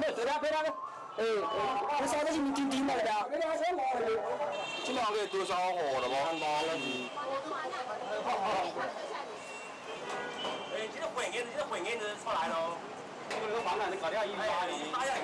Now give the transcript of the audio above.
哎，这边别那个，哎，我烧的是面筋筋嘛那边，这边给多烧火的吧，干干净。哎，这个混蛋，这个混蛋是出来喽。哎，打下去。